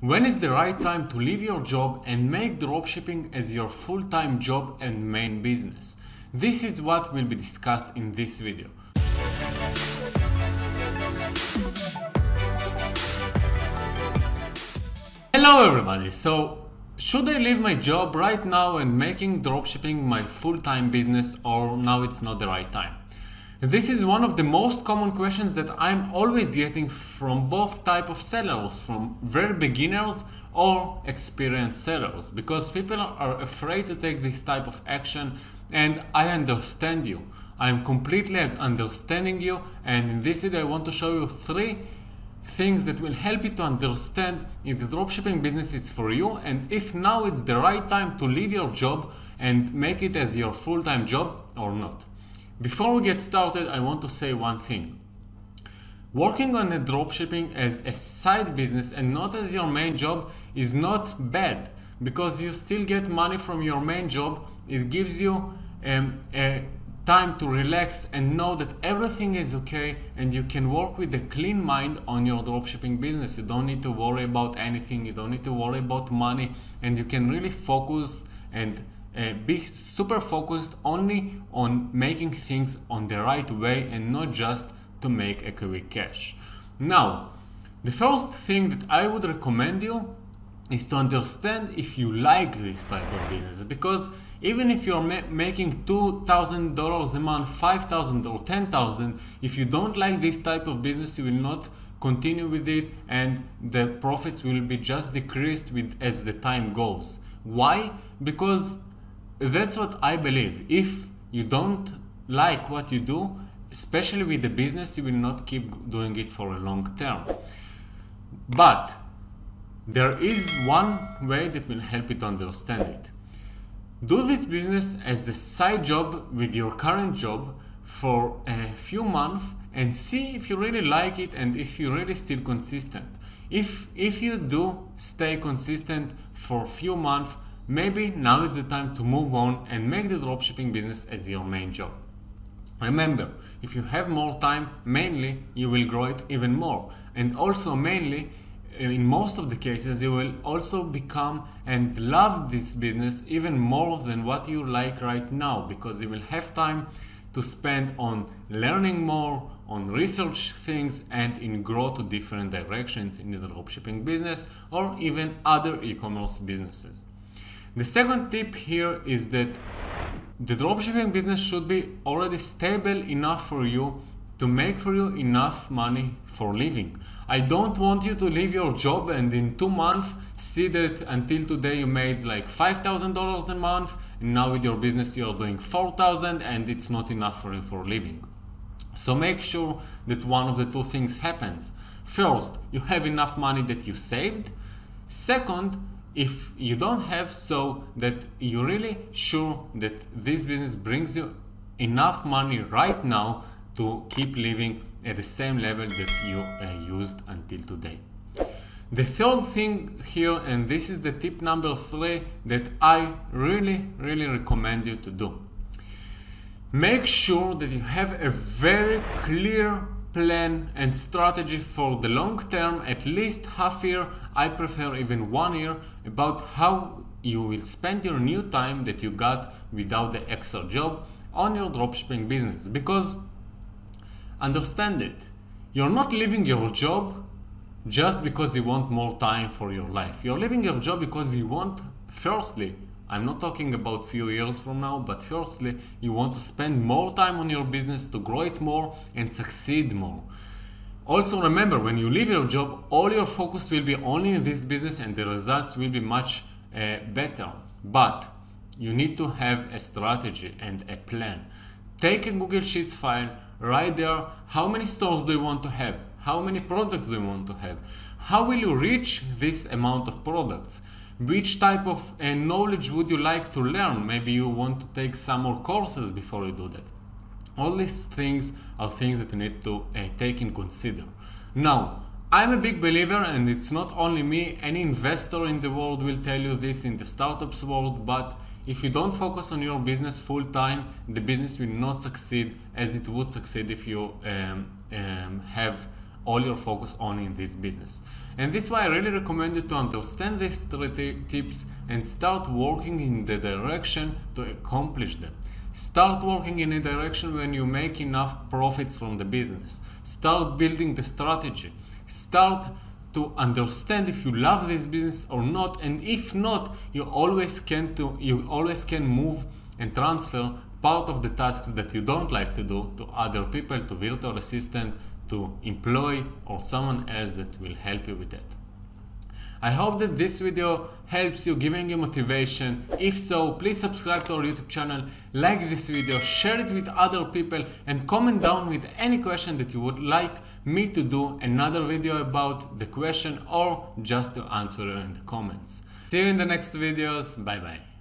When is the right time to leave your job and make dropshipping as your full-time job and main business? This is what will be discussed in this video. Hello everybody! So, should I leave my job right now and making dropshipping my full-time business or now it's not the right time? This is one of the most common questions that I'm always getting from both type of sellers, from very beginners or experienced sellers, because people are afraid to take this type of action and I understand you. I'm completely understanding you and in this video I want to show you three things that will help you to understand if the dropshipping business is for you and if now it's the right time to leave your job and make it as your full-time job or not. Before we get started, I want to say one thing. Working on a dropshipping as a side business and not as your main job is not bad because you still get money from your main job. It gives you um, a time to relax and know that everything is okay and you can work with a clean mind on your dropshipping business. You don't need to worry about anything, you don't need to worry about money, and you can really focus and uh, be super focused only on making things on the right way and not just to make a quick cash. Now, the first thing that I would recommend you is to understand if you like this type of business because even if you're ma making $2,000 a month, 5,000 or 10,000, if you don't like this type of business, you will not continue with it and the profits will be just decreased with as the time goes. Why? Because that's what I believe. If you don't like what you do, especially with the business, you will not keep doing it for a long term. But there is one way that will help you to understand it. Do this business as a side job with your current job for a few months and see if you really like it and if you're really still consistent. If, if you do stay consistent for a few months, maybe now is the time to move on and make the dropshipping business as your main job. Remember, if you have more time, mainly you will grow it even more. And also, mainly, uh, in most of the cases, you will also become and love this business even more than what you like right now because you will have time to spend on learning more, on research things, and in grow to different directions in the dropshipping business or even other e-commerce businesses. The second tip here is that the dropshipping business should be already stable enough for you to make for you enough money for living. I don't want you to leave your job and in two months see that until today you made like $5,000 a month and now with your business you're doing 4,000 and it's not enough for you for living. So make sure that one of the two things happens. First, you have enough money that you saved. Second, if you don't have so that you're really sure that this business brings you enough money right now to keep living at the same level that you uh, used until today. The third thing here, and this is the tip number three that I really, really recommend you to do. Make sure that you have a very clear plan and strategy for the long term, at least half year, I prefer even one year, about how you will spend your new time that you got without the extra job on your dropshipping business. Because understand it, you're not leaving your job just because you want more time for your life. You're leaving your job because you want, firstly, I'm not talking about few years from now, but firstly, you want to spend more time on your business to grow it more and succeed more. Also remember, when you leave your job, all your focus will be only in this business and the results will be much uh, better. But you need to have a strategy and a plan. Take a Google Sheets file, write there how many stores do you want to have, how many products do you want to have, how will you reach this amount of products, which type of uh, knowledge would you like to learn? Maybe you want to take some more courses before you do that. All these things are things that you need to uh, take in consider. Now, I'm a big believer, and it's not only me, any investor in the world will tell you this in the startups world, but if you don't focus on your business full time, the business will not succeed as it would succeed if you um, um, have all your focus on in this business. And this is why I really recommend you to understand these three tips and start working in the direction to accomplish them. Start working in a direction when you make enough profits from the business. Start building the strategy. Start to understand if you love this business or not and if not you always can to you always can move and transfer part of the tasks that you don't like to do to other people to virtual assistant to employ or someone else that will help you with that. I hope that this video helps you, giving you motivation. If so, please subscribe to our YouTube channel, like this video, share it with other people and comment down with any question that you would like me to do another video about the question or just to answer in the comments. See you in the next videos. Bye bye.